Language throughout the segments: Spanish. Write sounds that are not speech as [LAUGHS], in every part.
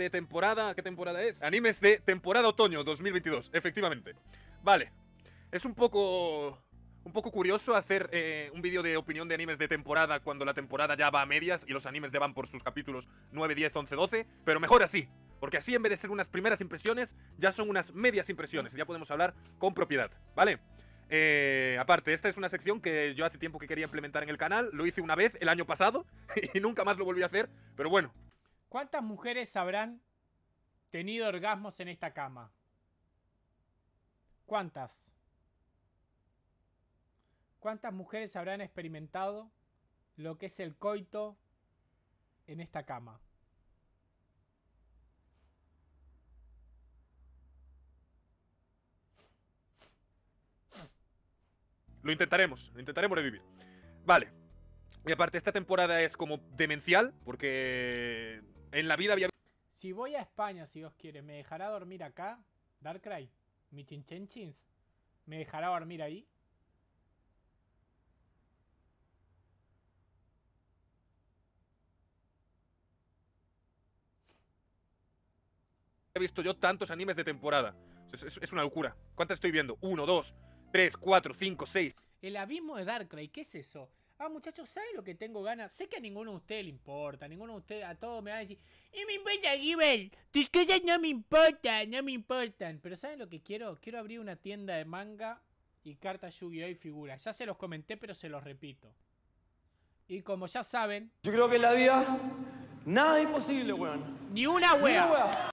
de temporada. ¿Qué temporada es? Animes de temporada otoño 2022, efectivamente. Vale. Es un poco. Un poco curioso hacer eh, un vídeo de opinión de animes de temporada cuando la temporada ya va a medias y los animes ya van por sus capítulos 9, 10, 11, 12. Pero mejor así. Porque así en vez de ser unas primeras impresiones, ya son unas medias impresiones. Y ya podemos hablar con propiedad. ¿Vale? Eh, aparte, esta es una sección que yo hace tiempo que quería implementar en el canal. Lo hice una vez el año pasado [LAUGHS] y nunca más lo volví a hacer. Pero bueno. ¿Cuántas mujeres habrán tenido orgasmos en esta cama? ¿Cuántas? ¿Cuántas mujeres habrán experimentado lo que es el coito en esta cama? Lo intentaremos, lo intentaremos revivir. Vale. Y aparte, esta temporada es como demencial, porque en la vida había... Si voy a España, si Dios quiere, ¿me dejará dormir acá? Darkrai, mi chinchenchins, ¿me dejará dormir ahí? He visto yo tantos animes de temporada. Es, es- es una locura. ¿Cuántas estoy viendo? Uno, dos, tres, cuatro, cinco, seis. El abismo de Darkrai, ¿qué es eso? Ah, muchachos, ¿saben lo que tengo ganas? Sé que a ninguno de ustedes le importa, a ninguno de ustedes, a todos me van a decir, y me importa, Givel, tus cosas no me importan, no me importan. Pero ¿saben lo que quiero? Quiero abrir una tienda de manga y cartas Yu-Gi-Oh! y figuras. Ya se los comenté, pero se los repito. Y como ya saben, Yo creo que en la vida nada es imposible, weón. ni una Ni wea. una wea.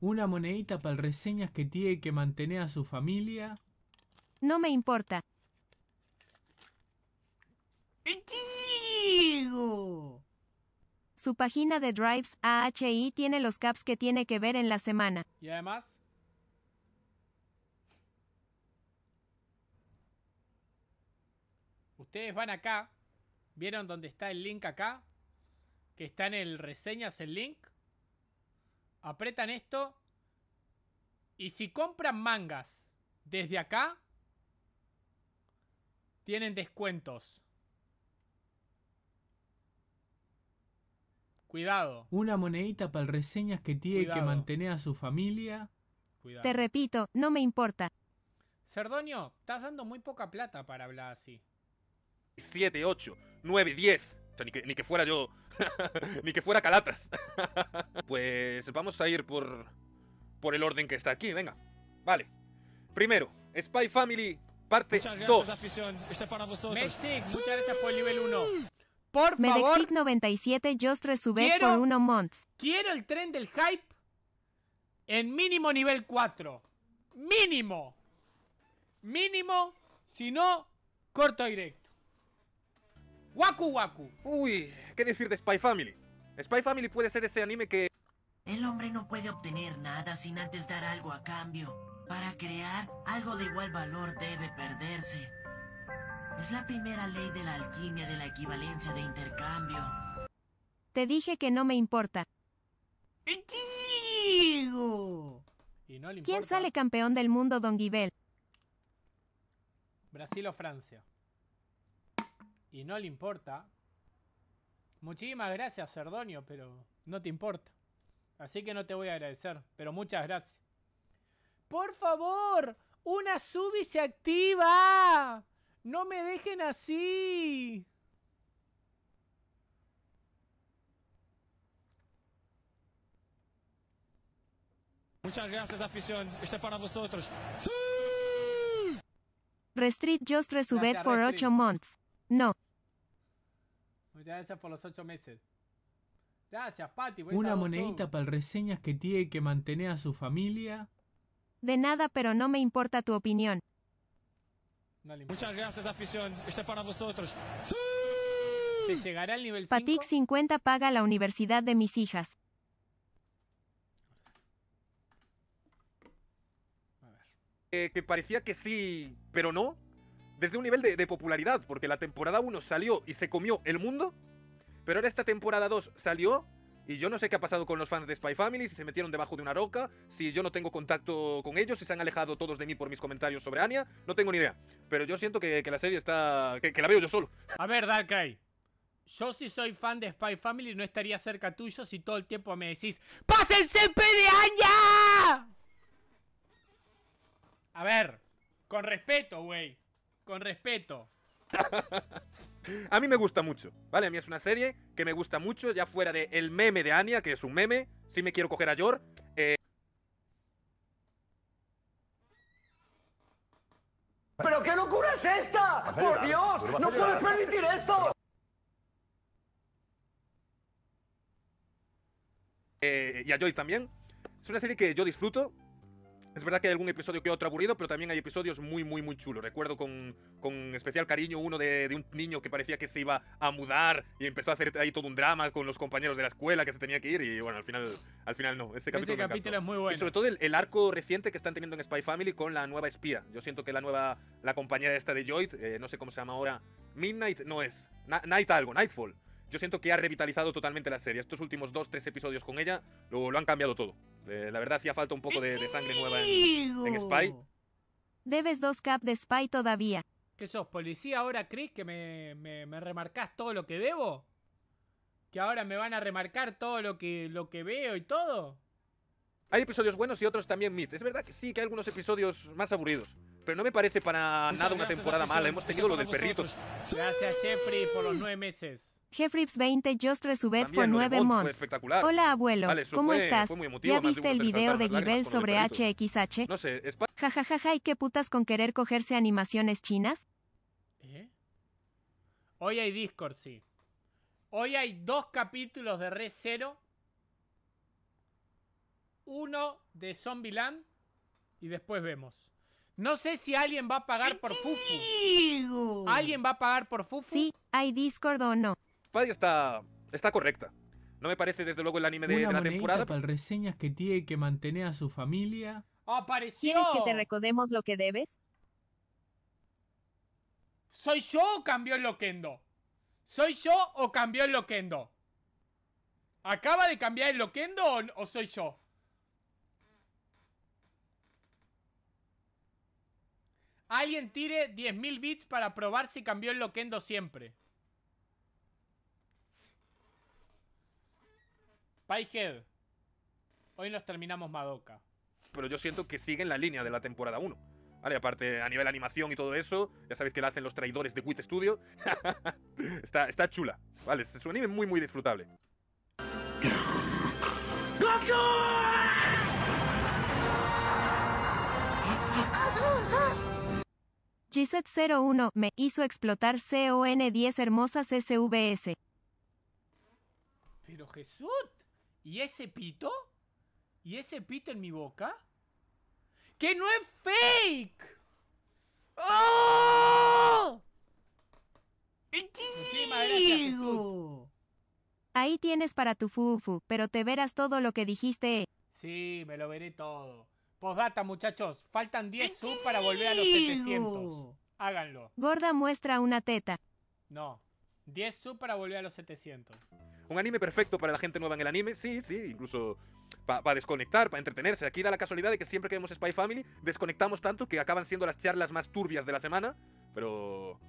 Una monedita para el reseñas que tiene que mantener a su familia. No me importa. Su página de Drives AHI tiene los caps que tiene que ver en la semana. Y además, ustedes van acá, ¿vieron dónde está el link acá? Que está en el reseñas el link. Apretan esto. Y si compran mangas desde acá, tienen descuentos. Cuidado, Una monedita para el reseñas que tiene que Cuidado. mantener a su familia. cuidado. Te repito, no me importa. Cerdonio, estás dando muy poca plata para hablar así. 7, 8, 9, 10. O sea, ni que, ni que fuera yo. [LAUGHS] ni que fuera Calatas. [LAUGHS] pues vamos a ir por. por el orden que está aquí, venga. Vale. Primero, Spy Family, parte Muchas 2. gracias, afición. Este es para vosotros. Mexic, muchas gracias por el nivel 1. Por Medexit favor, 97 Just Resubet Quiero- por uno months. quiero el tren del hype en mínimo nivel 4. Mínimo. Mínimo, si no, corto directo. Waku Waku. Uy, ¿qué decir de Spy Family? Spy Family puede ser ese anime que. El hombre no puede obtener nada sin antes dar algo a cambio. Para crear, algo de igual valor debe perderse. Es la primera ley de la alquimia de la equivalencia de intercambio. Te dije que no me importa. Y no le importa. ¿Quién sale campeón del mundo, Don Givel? Brasil o Francia. Y no le importa. Muchísimas gracias, Cerdonio, pero no te importa. Así que no te voy a agradecer, pero muchas gracias. Por favor, una subi se activa. No me dejen así. Muchas gracias, afición. Este es para vosotros. Restreet Just Resubet Gracias, por Restreet. 8 months. No. Muchas gracias por los ocho meses. Gracias, Pati. Una monedita para el reseñas que tiene que mantener a su familia. De nada, pero no me importa tu opinión. Muchas gracias, afición. Este es para vosotros. ¿Se llegará al nivel 5? Patik 50 paga la universidad de mis hijas. A ver. eh, que parecía que sí, pero no. Desde un nivel de, de popularidad, porque la temporada 1 salió y se comió el mundo. Pero ahora esta temporada 2 salió y yo no sé qué ha pasado con los fans de Spy Family, si se metieron debajo de una roca, si yo no tengo contacto con ellos, si se han alejado todos de mí por mis comentarios sobre Anya, no tengo ni idea. Pero yo siento que, la serie está... Que, la veo yo solo. A ver, Darkrai. Yo si soy fan de Spy Family no estaría cerca tuyo si todo el tiempo me decís ¡Pásense de Anya! A ver, con respeto, güey. Con respeto. [LAUGHS] A mí me gusta mucho, ¿vale? A mí es una serie que me gusta mucho, ya fuera de el meme de Anya, que es un meme, si me quiero coger a Yor. eh, ¿Pero qué locura es esta? ¡Por Dios! ¡No puedes permitir esto! eh, y a Joy también. Es una serie que yo disfruto. Es verdad que hay algún episodio que otro aburrido, pero también hay episodios muy, muy, muy chulos. Recuerdo con, con especial cariño uno de, de un niño que parecía que se iba a mudar y empezó a hacer ahí todo un drama con los compañeros de la escuela que se tenía que ir y bueno, al final, al final no. Ese capítulo, Ese me capítulo encantó. es muy Y bueno. sobre todo el, el arco reciente que están teniendo en Spy Family con la nueva espía. Yo siento que la nueva, la compañera esta de Joy, eh, no sé cómo se llama ahora, Midnight, no es, Na- Night algo, Nightfall. Yo siento que ha revitalizado totalmente la serie. Estos últimos dos, tres episodios con ella lo, lo han cambiado todo. Eh, la verdad hacía falta un poco de, de sangre nueva en, en Spy. Debes dos cap de Spy todavía. ¿Qué sos, policía ahora, Chris, que me, me, me remarcás todo lo que debo? ¿Que ahora me van a remarcar todo lo que, lo que veo y todo? Hay episodios buenos y otros también mid. Es verdad que sí, que hay algunos episodios más aburridos. Pero no me parece para Muchas nada una temporada mala. Hemos tenido lo del perrito. Gracias, Jeffrey, por los nueve meses. Jeffrips 20 Just Resubed de 9 Mont fue months. espectacular. Hola abuelo, Vale, eso ¿cómo fue- estás? fue muy emotivo, ¿Ya viste el video de lo sobre. HXH? No sé, Spy Jajajaja, ¿y qué putas con querer cogerse animaciones chinas? ¿Eh? Hoy hay Discord, sí. Hoy hay dos capítulos de Red Zero. Uno de Zombieland. Y después vemos. No sé si alguien va a pagar por Fufu. ¿Alguien va a pagar por Fufu? Sí, ¿hay Discord o no? Spy está, está correcta. No me parece desde luego el anime de, de Una la monedita temporada. para el reseñas que tiene que mantener a su familia. ¡Apareció! ¿Quieres que te recordemos lo que debes? ¿Soy yo o cambió el Loquendo? ¿Soy yo o cambió el Loquendo? ¿Acaba de cambiar el Loquendo o, o soy yo? Alguien tire 10.000 bits para probar si cambió el Loquendo siempre. Piehead. Hoy nos terminamos Madoka. Pero yo siento que sigue en la línea de la temporada 1. Vale, aparte a nivel animación y todo eso, ya sabéis que la hacen los traidores de Wit Studio. [LAUGHS] está, está chula. Vale, es un anime muy muy disfrutable. Gisette01 me hizo explotar CON10 hermosas SVS. Pero Jesús, ¿y ese pito? ¿Y ese pito en mi boca? ¡Que no es fake! ¡Oh! Ahí tienes para tu fufu, pero te verás todo lo que dijiste. Sí, me lo veré todo. Postdata, muchachos. Faltan 10 sub para volver a los 700. Háganlo. Gorda muestra una teta. No. 10 sub para volver a los 700. Un anime perfecto para la gente nueva en el anime, sí, sí, incluso para desconectar, para entretenerse. Aquí da la casualidad de que siempre que vemos Spy Family desconectamos tanto que acaban siendo las charlas más turbias de la semana, pero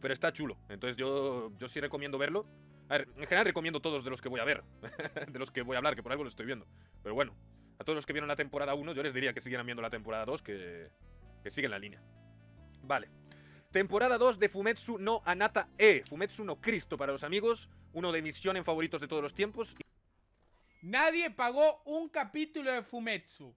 pero está chulo. Entonces yo yo sí recomiendo verlo. A ver, en general recomiendo todos de los que voy a ver, [LAUGHS] de los que voy a hablar, que por algo lo estoy viendo. Pero bueno, a todos los que vieron la temporada 1 yo les diría que siguieran viendo la temporada 2, que que siguen la línea. Vale. Temporada 2 de Fumetsu no Anata E. Fumetsu no Cristo para los amigos. Uno de mis shonen favoritos de todos los tiempos. Nadie pagó un capítulo de Fumetsu.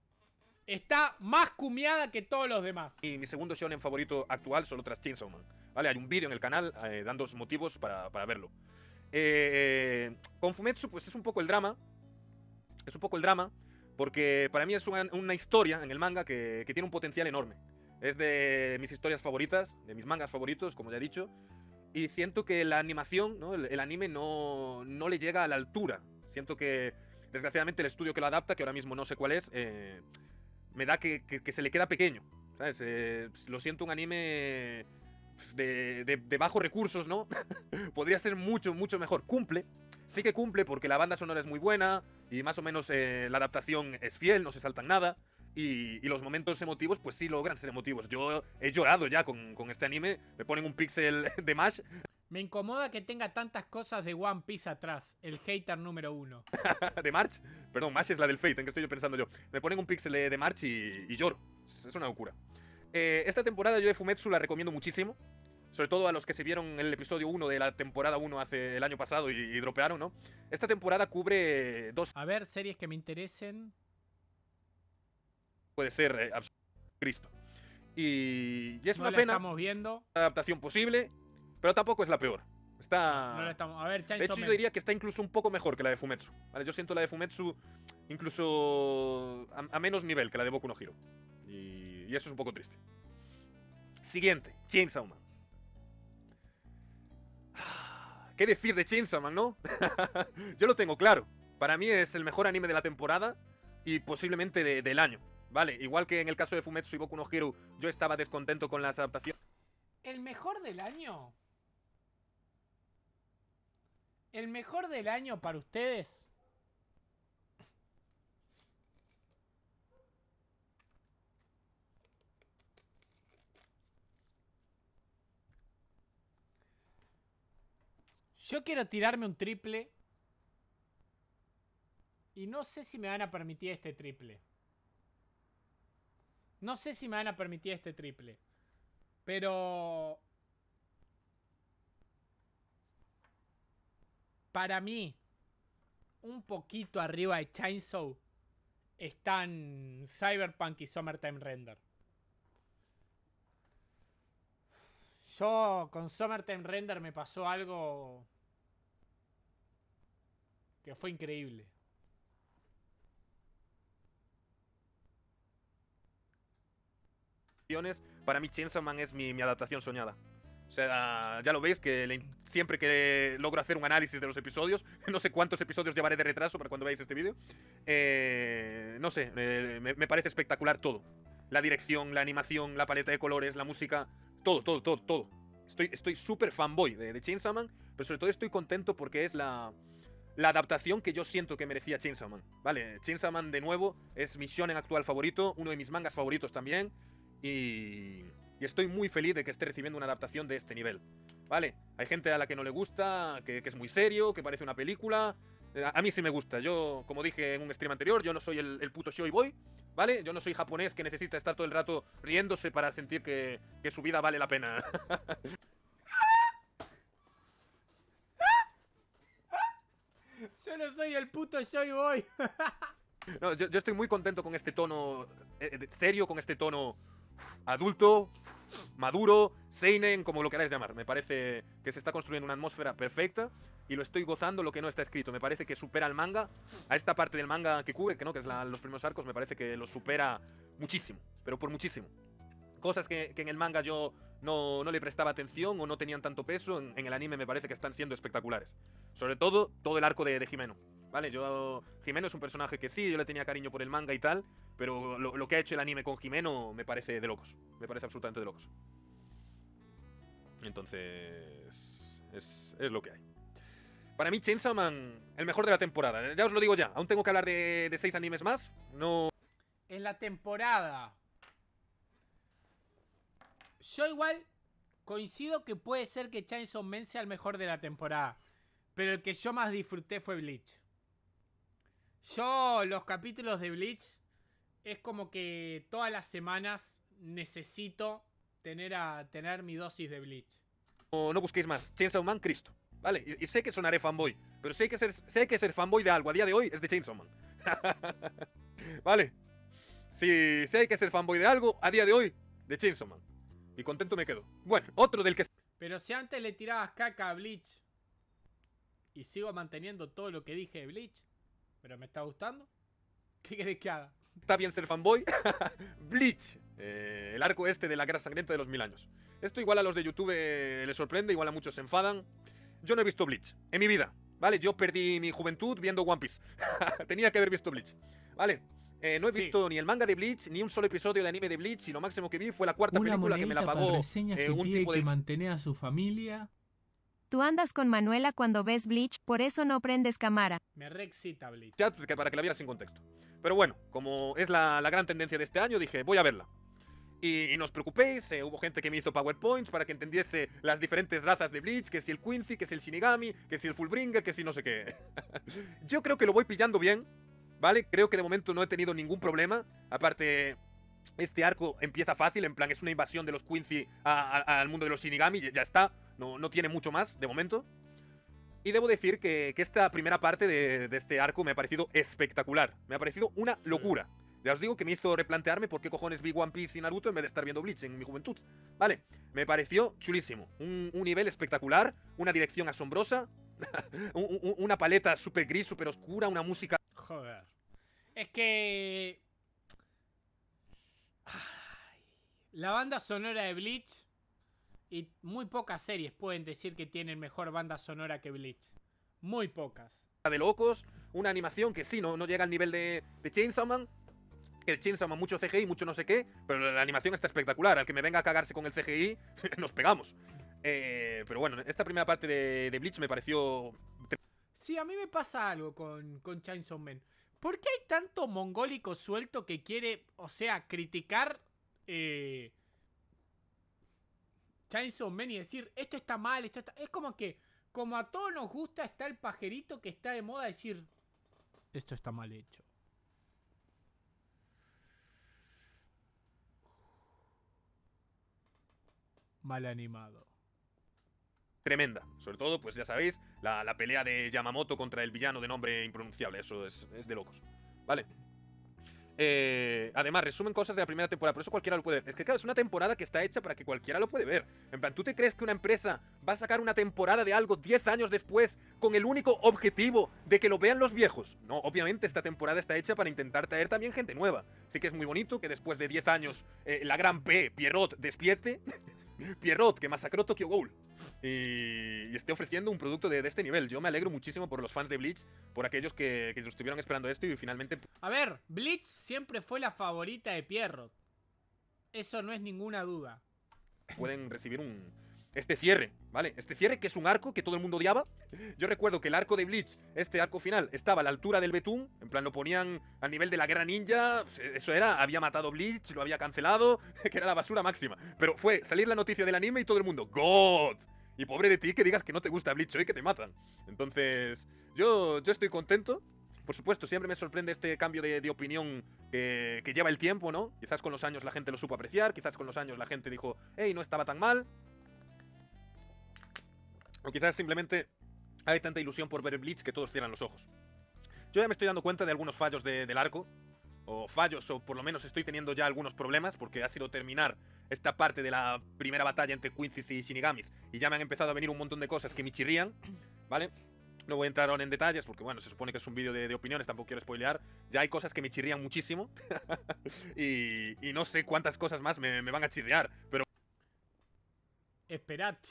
Está más cumiada que todos los demás. Y mi segundo shonen favorito actual, solo tras Chainsaw Man. Vale, hay un vídeo en el canal eh, dando motivos para, para verlo. Eh, con Fumetsu, pues es un poco el drama. Es un poco el drama. Porque para mí es una, una historia en el manga que, que tiene un potencial enorme. Es de mis historias favoritas, de mis mangas favoritos, como ya he dicho. Y siento que la animación, el, anime no, no le llega a la altura. Siento que, desgraciadamente, el estudio que lo adapta, que ahora mismo no sé cuál es, eh, me da que, que- se le queda pequeño. ¿sabes? Eh, lo siento un anime de, de, de bajos recursos, ¿no? [LAUGHS] Podría ser mucho, mucho mejor. Cumple. Sí que cumple porque la banda sonora es muy buena y más o menos eh, la adaptación es fiel, no se saltan nada. Y, y los momentos emotivos, pues sí logran ser emotivos. Yo he llorado ya con, con este anime. Me ponen un pixel [LAUGHS] de Mash Me incomoda que tenga tantas cosas de One Piece atrás. El hater número uno. [LAUGHS] de March. Perdón, March es la del Fate, en que estoy yo pensando yo. Me ponen un pixel de de March y, y lloro. Es- Es una locura. Eh, esta temporada yo de Fumetsu la recomiendo muchísimo. Sobre todo a los que se vieron el episodio 1 de la temporada 1 hace el año pasado y, y dropearon, ¿no? Esta temporada cubre dos, A ver, series que me interesen. Puede ser eh, Cristo. Y, y es no una la pena, estamos viendo. adaptación posible, pero tampoco es la peor. Está... No la estamos. A ver, De hecho, yo diría que está incluso un poco mejor que la de Fumetsu. ¿vale? Yo siento la de Fumetsu incluso a, a menos nivel que la de Boku no Hero. Y, y eso es un poco triste. Siguiente, Chainsaw Man. ¿Qué decir de Chainsaw Man, no? [LAUGHS] yo lo tengo claro. Para mí es el mejor anime de la temporada y posiblemente de- del año. Vale, igual que en el caso de Fumetsu y Boku no Hero, yo estaba descontento con las adaptaciones. ¿El mejor del año? ¿El mejor del año para ustedes? Yo quiero tirarme un triple. Y no sé si me van a permitir este triple. No sé si me van a permitir este triple. Pero... Para mí, un poquito arriba de Chainsaw están Cyberpunk y Summertime Render. Yo con Summertime Render me pasó algo que fue increíble. Para mí Chainsaw Man es mi, mi adaptación soñada. O sea, ya lo veis que le- siempre que logro hacer un análisis de los episodios, [LAUGHS] no sé cuántos episodios llevaré de retraso para cuando veáis este vídeo, eh, no sé, eh, me, me parece espectacular todo. La dirección, la animación, la paleta de colores, la música, todo, todo, todo, todo. Estoy estoy súper fanboy de, de Chainsaw Man, pero sobre todo estoy contento porque es la, la adaptación que yo siento que merecía Chainsaw Man. Vale, Chainsaw Man de nuevo es mi shonen actual favorito, uno de mis mangas favoritos también. Y, y estoy muy feliz de que esté recibiendo una adaptación de este nivel. ¿Vale? Hay gente a la que no le gusta, que, que es muy serio, que parece una película. Eh, A, a mí sí me gusta. Yo, como dije en un stream anterior, yo no soy el, el puto shoy boy. ¿Vale? Yo no soy japonés que necesita estar todo el rato riéndose para sentir que, que su vida vale la pena. [LAUGHS] Yo no soy el puto Joy Boy. [LAUGHS] No, yo, yo estoy muy contento con este tono eh, de- serio, con este tono adulto, maduro, seinen, como lo queráis llamar. Me parece que se está construyendo una atmósfera perfecta y lo estoy gozando lo que no está escrito. Me parece que supera al manga, a esta parte del manga que cubre, que no, que es los primeros arcos, me parece que lo supera muchísimo, pero por muchísimo. Cosas que, en el manga yo no, no le prestaba atención o no tenían tanto peso, en, en el anime me parece que están siendo espectaculares. Sobre todo, todo el arco de, de Jimeno. ¿Vale? Yo. Jimeno es un personaje que sí, yo le tenía cariño por el manga y tal, pero lo, que ha hecho el anime con Jimeno me parece de locos. Me parece absolutamente de locos. Entonces. Es, es lo que hay. Para mí, Chainsaw Man, el mejor de la temporada. Ya os lo digo ya, aún tengo que hablar de, de seis animes más. No. En la temporada. Yo igual coincido que puede ser que Chainsaw Man sea el mejor de la temporada. Pero el que yo más disfruté fue Bleach. Yo los capítulos de Bleach es como que todas las semanas necesito tener, a, tener mi dosis de Bleach. No, no busquéis más. Chainsaw Man, Cristo. ¿Vale? Y, y sé que sonaré fanboy, pero sé que, ser, sé que ser fanboy de algo a día de hoy es de Chainsaw Man. [LAUGHS] ¿Vale? Si sé que ser fanboy de algo a día de hoy, de Chainsaw Man. Y contento me quedo. Bueno, otro del que Pero si antes le tirabas caca a Bleach y sigo manteniendo todo lo que dije de Bleach, pero me está gustando, ¿qué querés que haga? está bien ser fanboy. [LAUGHS] Bleach. eh, el arco este de la guerra sangrienta de los mil años. Esto igual a los de YouTube eh, les sorprende, igual a muchos se enfadan. Yo no he visto Bleach en mi vida, ¿vale? Yo perdí mi juventud viendo One Piece. [LAUGHS] Tenía que haber visto Bleach, ¿vale? Eh, no he Sí. visto ni el manga de Bleach, ni un solo episodio de anime de Bleach, y lo máximo que vi fue la cuarta Una película que me la pagó para reseñas eh, que un tiene tipo que de mantener a su familia. Tú andas con Manuela cuando ves Bleach, por eso no prendes cámara. Me re excita Bleach. chat que- para que la viera sin contexto. Pero bueno, como es la, la gran tendencia de este año, dije, voy a verla. Y, y no os preocupéis, eh, hubo gente que me hizo PowerPoints para que entendiese las diferentes razas de Bleach, que si el Quincy, que si el Shinigami, que si el Fullbringer, que si no sé qué. [LAUGHS] Yo creo que lo voy pillando bien, ¿vale? Creo que de momento no he tenido ningún problema. Aparte, este arco empieza fácil, en plan es una invasión de los Quincy a- a- al mundo de los Shinigami, y ya está. No, no tiene mucho más, de momento. Y debo decir que, que esta primera parte de, de este arco me ha parecido espectacular. Me ha parecido una locura. Ya os digo que me hizo replantearme por qué cojones vi One Piece y Naruto en vez de estar viendo Bleach en mi juventud. Vale, me pareció chulísimo. Un, un nivel espectacular, una dirección asombrosa, [LAUGHS] un- un- una paleta súper gris, súper oscura, una música Joder. Es que. Ay. La banda sonora de Bleach. Y muy pocas series pueden decir que tienen mejor banda sonora que Bleach. Muy pocas. de locos, una animación que sí, no, no llega al nivel de, de Chainsaw Man. El Chainsaw Man, mucho CGI, mucho no sé qué, pero la animación está espectacular. Al que me venga a cagarse con el CGI, [LAUGHS] nos pegamos. Eh, pero bueno, esta primera parte de, de Bleach me pareció Sí, a mí me pasa algo con, con Chainsaw Man. ¿Por qué hay tanto mongólico suelto que quiere, o sea, criticar eh, Chainsaw Man y decir, esto está mal, esto está... Es como que, como a todos nos gusta, está el pajerito que está de moda decir, esto está mal hecho. Mal animado. tremenda. Sobre todo, pues ya sabéis, la, la pelea de Yamamoto contra el villano de nombre impronunciable. Eso es, es de locos. Vale. Eh, además, resumen cosas de la primera temporada, por eso cualquiera lo puede ver. Es que claro, es una temporada que está hecha para que cualquiera lo puede ver. En plan, ¿tú te crees que una empresa va a sacar una temporada de algo 10 años después con el único objetivo de que lo vean los viejos? No, obviamente esta temporada está hecha para intentar traer también gente nueva. Sí que es muy bonito que después de 10 años eh, la gran P, Pierrot, despierte. [LAUGHS] Pierrot, que masacró Tokyo Ghoul. Y, y esté ofreciendo un producto de, de este nivel. Yo me alegro muchísimo por los fans de Bleach, por aquellos que, que estuvieron esperando esto y finalmente A ver, Bleach siempre fue la favorita de Pierrot. Eso no es ninguna duda. pueden recibir un este cierre, ¿vale? Este cierre que es un arco que todo el mundo odiaba. Yo recuerdo que el arco de Bleach, este arco final, estaba a la altura del Betún, en plan lo ponían a nivel de la guerra ninja, eso era, había matado Bleach, lo había cancelado, [LAUGHS] que era la basura máxima. Pero fue salir la noticia del anime y todo el mundo, ¡God! Y pobre de ti que digas que no te gusta Bleach hoy que te matan. Entonces, yo, yo estoy contento. Por supuesto, siempre me sorprende este cambio de, de opinión que, que lleva el tiempo, ¿no? Quizás con los años la gente lo supo apreciar, quizás con los años la gente dijo, hey, no estaba tan mal. O quizás simplemente hay tanta ilusión por ver Bleach que todos cierran los ojos. Yo ya me estoy dando cuenta de algunos fallos de- del arco. O fallos, o por lo menos estoy teniendo ya algunos problemas, porque ha sido terminar esta parte de la primera batalla entre Quincy y Shinigamis. Y ya me han empezado a venir un montón de cosas que me chirrían, ¿vale? No voy a entrar ahora en detalles, porque bueno, se supone que es un vídeo de, de opiniones, tampoco quiero spoilear. Ya hay cosas que me chirrían muchísimo. [LAUGHS] y, y no sé cuántas cosas más me, me van a chirriar, pero Esperate.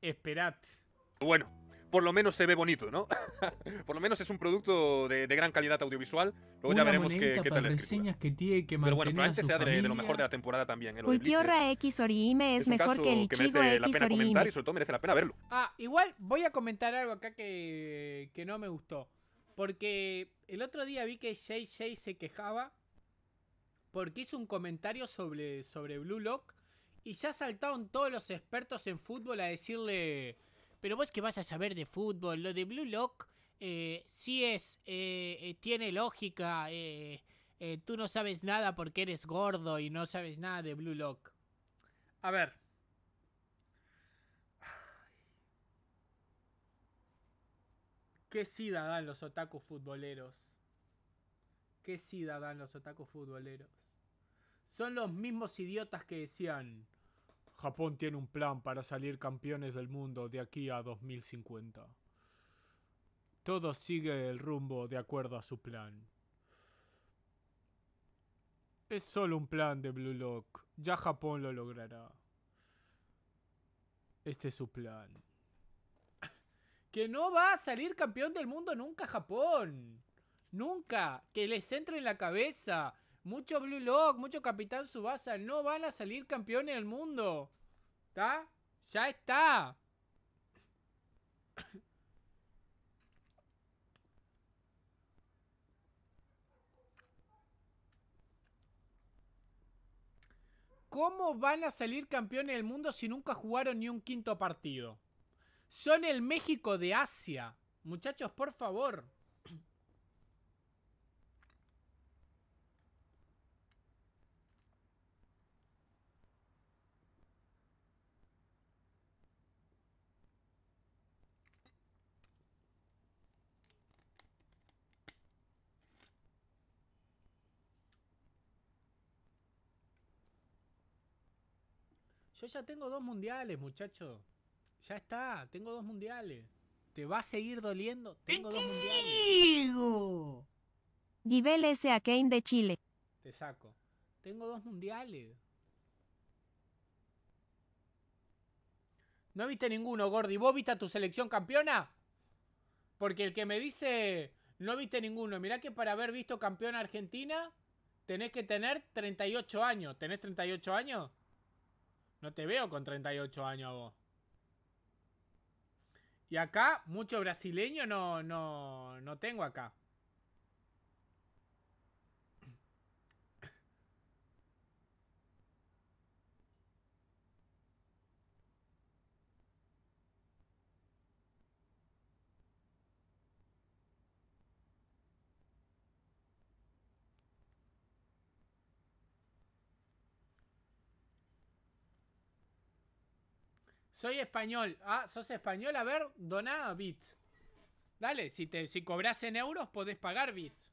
Esperate. bueno, por lo menos se ve bonito, ¿no? [LAUGHS] por lo menos es un producto de, de gran calidad audiovisual. Luego ya veremos qué, qué tal reseñas que tiene que Pero bueno, mantener probablemente sea de, de lo mejor de la temporada también. ¿eh? Es- X Orihime es, un mejor caso que el que Ichigo merece la X pena comentar y sobre todo merece la pena verlo. Ah, igual voy a comentar algo acá que, que no me gustó. Porque el otro día vi que Jay Jay se quejaba porque hizo un comentario sobre, sobre Blue Lock y ya saltaron todos los expertos en fútbol a decirle, pero vos que vas a saber de fútbol, lo de Blue Lock eh, sí es, eh, eh, tiene lógica, eh, tú no sabes nada porque eres gordo y no sabes nada de Blue Lock. A ver. ¿Qué sida dan los otakus futboleros? ¿Qué sida dan los otakus futboleros? Son los mismos idiotas que decían Japón tiene un plan para salir campeones del mundo de aquí a 2050. Todo sigue el rumbo de acuerdo a su plan. Es solo un plan de Blue Lock. Ya Japón lo logrará. Este es su plan. [LAUGHS] Que no va a salir campeón del mundo nunca Japón. Nunca. Que les entre en la cabeza. Mucho Blue Lock, mucho Capitán Subasa. No van a salir campeones del mundo. ¿Está? Ya está. ¿Cómo van a salir campeones del mundo si nunca jugaron ni un quinto partido? Son el México de Asia. Muchachos, por favor. Ya tengo dos mundiales, muchacho. Ya está, tengo dos mundiales. ¿Te va a seguir doliendo? Tengo dos mundiales. Digo. Givel S. a Kane de Chile. Te saco. Tengo dos mundiales. ¿No viste ninguno, Gordi? ¿Vos viste a tu selección campeona? Porque el que me dice no viste ninguno, mirá que para haber visto campeón Argentina tenés que tener 38 años. ¿Tenés 38 años? No te veo con 38 años a vos. Y acá, mucho brasileño no, no, no tengo acá. Soy español. Ah, sos español. A ver, doná bits. Dale, si, te, si cobras en euros podés pagar bits.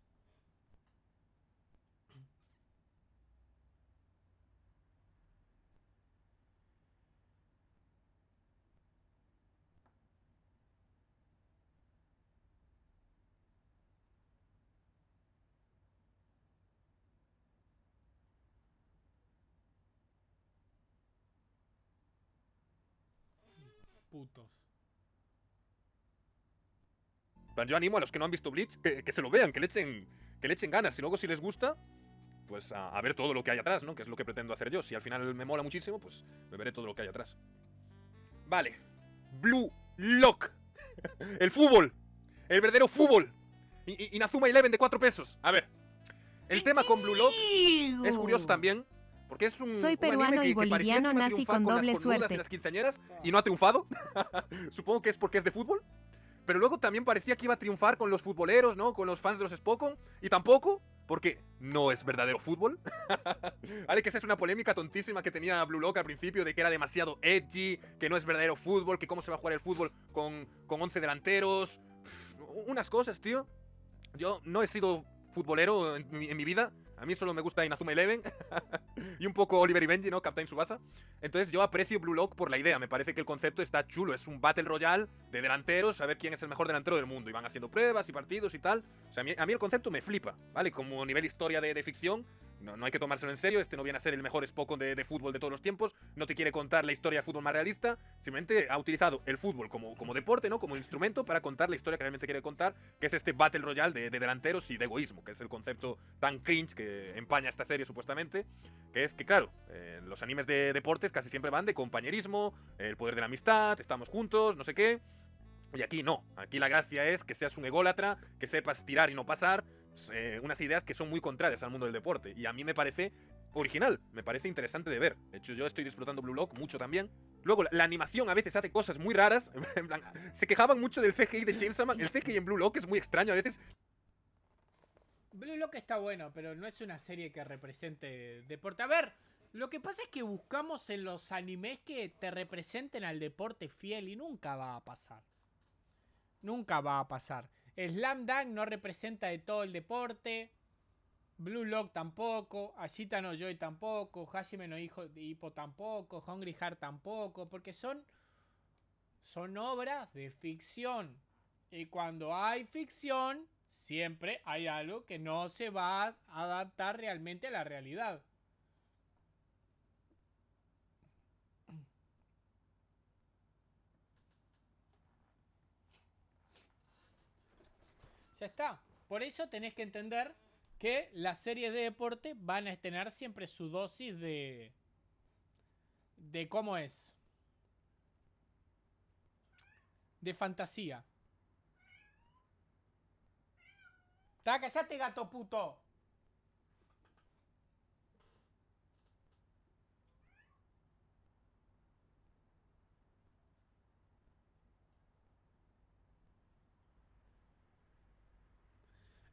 Putos. Yo animo a los que no han visto Bleach que, se lo vean, que le echen, que le echen ganas. Y luego, si les gusta, pues a, ver todo lo que hay atrás, ¿no? Que es lo que pretendo hacer yo. Si al final me mola muchísimo, pues me veré todo lo que hay atrás. Vale. Blue Lock. [LAUGHS] El fútbol. El verdadero fútbol. Inazuma Eleven de 4 pesos. A ver. El tema con Blue Lock es curioso también. Porque es un, Soy un peruano anime y que, que que boliviano, nazi triunfar con con doble cornudas suerte. y las quinceañeras y no ha triunfado. [LAUGHS] Supongo que es porque es de fútbol. Pero luego también parecía que iba a triunfar con los futboleros, ¿no? Con los fans de los Spokon. Y tampoco, porque no es verdadero fútbol. [LAUGHS] vale, que esa es una polémica tontísima que tenía Blue Lock al principio de que era demasiado edgy, que no es verdadero fútbol, que cómo se va a jugar el fútbol con, con 11 delanteros. Pff, Unas cosas, tío. Yo no he sido futbolero en mi, en mi vida. A mí solo me gusta Inazuma Eleven [LAUGHS] y un poco Oliver y Benji, ¿no? Captain Subasa. Entonces yo aprecio Blue Lock por la idea. Me parece que el concepto está chulo. Es un Battle Royale de delanteros, a ver quién es el mejor delantero del mundo. Y van haciendo pruebas y partidos y tal. O sea, a mí, el concepto me flipa, ¿vale? Como nivel historia de ficción, no, hay que tomárselo en serio. Este no viene a ser el mejor Spokon de, de fútbol de todos los tiempos. No te quiere contar la historia de fútbol más realista. Simplemente ha utilizado el fútbol como, como deporte, ¿no? Como instrumento para contar la historia que realmente quiere contar, que es este Battle Royale de, de delanteros y de egoísmo, que es el concepto tan cringe que empaña esta serie supuestamente. Que es que, claro, eh, los animes de deportes casi siempre van de compañerismo, el poder de la amistad, estamos juntos, no sé qué. Y aquí no, aquí la gracia es que seas un ególatra, que sepas tirar y no pasar, eh, unas ideas que son muy contrarias al mundo del deporte. Y a mí me parece original, me parece interesante de ver. De hecho, yo estoy disfrutando Blue Lock mucho también. Luego, la, animación a veces hace cosas muy raras. [LAUGHS] en plan, se quejaban mucho del CGI de Chainsaw Man. El CGI en Blue Lock es muy extraño a veces. Blue Lock está bueno, pero no es una serie que represente deporte. A ver, lo que pasa es que buscamos en los animes que te representen al deporte fiel y nunca va a pasar. Nunca va a pasar. Slam Dunk no representa de todo el deporte. Blue Lock tampoco. Ashita no Joy tampoco. Hashime no Hijo Hippo tampoco. Hungry Heart tampoco. Porque son. Son obras de ficción. Y cuando hay ficción, siempre hay algo que no se va a adaptar realmente a la realidad. Ya está. Por eso tenés que entender que las series de deporte van a tener siempre su dosis de. de cómo es. De fantasía. ¡Ta, callate, gato puto!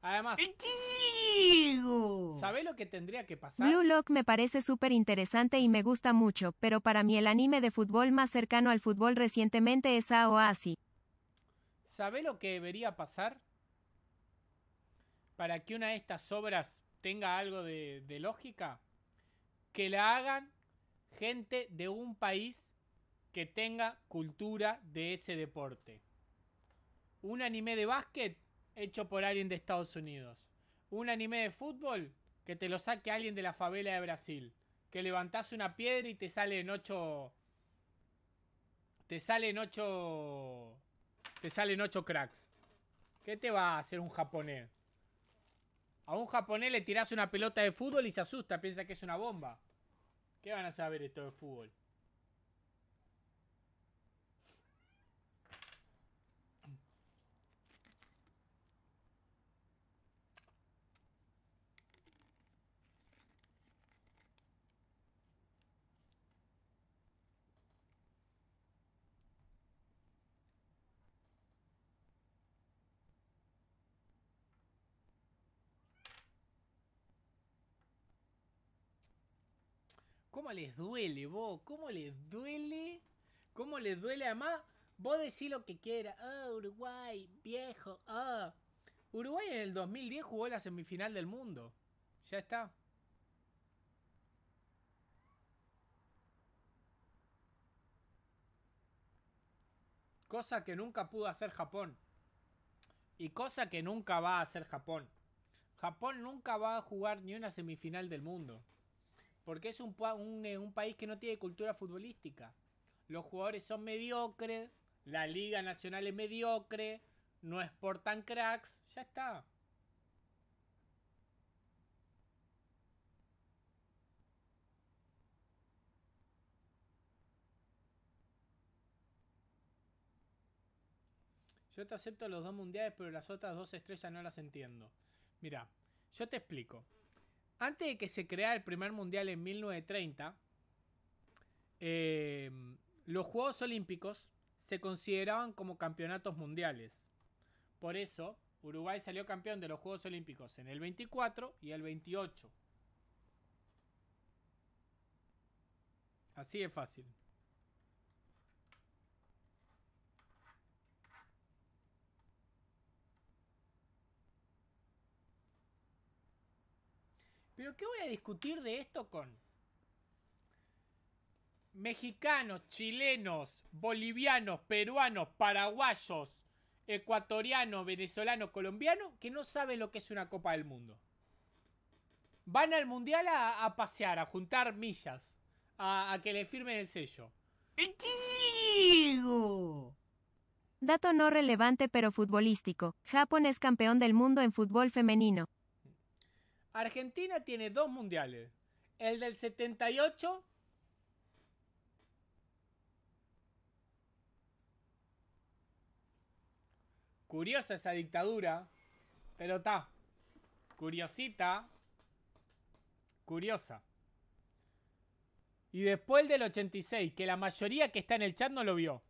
Además, Diego. ¿sabés lo que tendría que pasar? Blue Lock me parece súper interesante y me gusta mucho, pero para mí el anime de fútbol más cercano al fútbol recientemente es Aoasi. ¿Sabés lo que debería pasar? Para que una de estas obras tenga algo de, de lógica. Que la hagan gente de un país que tenga cultura de ese deporte. Un anime de básquet hecho por alguien de Estados Unidos. Un anime de fútbol que te lo saque alguien de la favela de Brasil. Que levantás una piedra y te salen ocho... Te salen ocho... Te salen ocho cracks. ¿Qué te va a hacer un japonés? A un japonés le tirás una pelota de fútbol y se asusta, piensa que es una bomba. ¿Qué van a saber esto de fútbol? ¿Cómo les duele, vos? ¿Cómo les duele? ¿Cómo les duele? Además, vos decís lo que quieras. Ah, Uruguay, viejo. Ah. Uruguay en el 2010 jugó la semifinal del mundo. Ya está. Cosa que nunca pudo hacer Japón. Y cosa que nunca va a hacer Japón. Japón nunca va a jugar ni una semifinal del mundo. Porque es un, un, eh, un país que no tiene cultura futbolística. Los jugadores son mediocres, la Liga Nacional es mediocre, no exportan cracks, ya está. Yo te acepto los dos mundiales, pero las otras dos estrellas no las entiendo. Mira, yo te explico. Antes de que se creara el primer mundial en 1930, eh, los Juegos Olímpicos se consideraban como campeonatos mundiales. Por eso, Uruguay salió campeón de los Juegos Olímpicos en el 24 y el 28. Así de fácil. Pero ¿qué voy a discutir de esto con mexicanos, chilenos, bolivianos, peruanos, paraguayos, ecuatorianos, venezolanos, colombianos que no saben lo que es una Copa del Mundo? Van al mundial a, a pasear, a juntar millas, a, a que le firmen el sello. Diego. Dato no relevante pero futbolístico. Japón es campeón del mundo en fútbol femenino. Argentina tiene dos mundiales. El del 78. Curiosa esa dictadura. Pero está. Curiosita. Curiosa. Y después el del 86, que la mayoría que está en el chat no lo vio.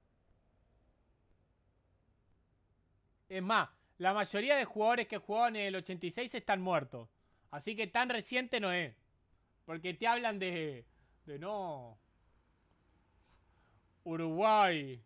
Es más, la mayoría de jugadores que jugaban en el 86 están muertos. Así que tan reciente no es. Porque te hablan de. de no. Uruguay.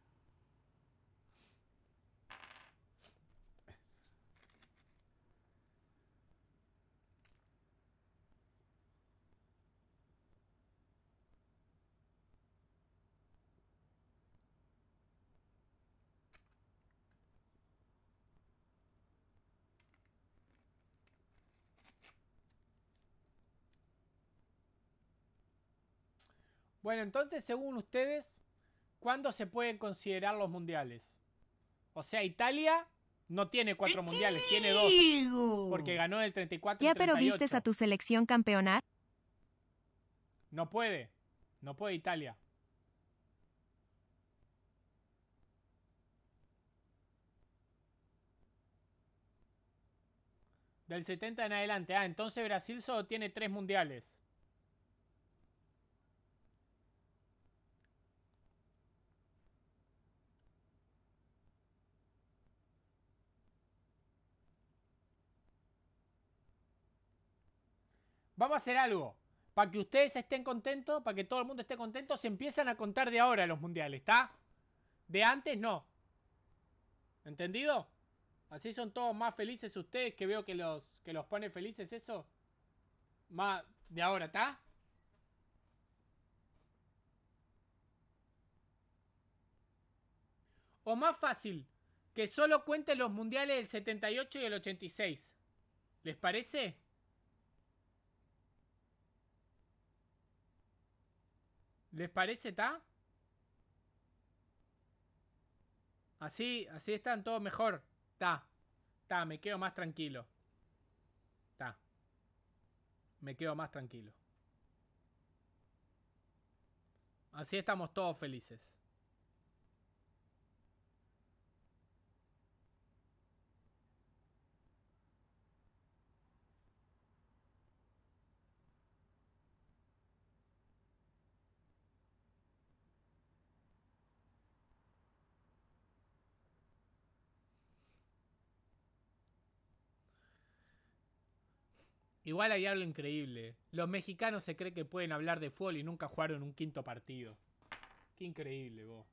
Bueno, entonces, según ustedes, ¿cuándo se pueden considerar los mundiales? O sea, Italia no tiene cuatro mundiales, tiene dos. Porque ganó el 34 y ¿Ya el pero 38. vistes a tu selección campeonar? No puede. No puede Italia. Del 70 en adelante. Ah, entonces Brasil solo tiene tres mundiales. Vamos a hacer algo. Para que ustedes estén contentos, para que todo el mundo esté contento, se empiezan a contar de ahora los mundiales, ¿está? De antes no. ¿Entendido? Así son todos más felices ustedes, que veo que los, que los pone felices eso. Más de ahora, ¿está? O más fácil, que solo cuenten los mundiales del 78 y el 86. ¿Les parece? ¿Les parece, ta? Así, así están todos mejor. Ta. Ta, me quedo más tranquilo. Ta. Me quedo más tranquilo. Así estamos todos felices. Igual hay algo increíble. Los mexicanos se creen que pueden hablar de fútbol y nunca jugaron un quinto partido. Qué increíble, vos.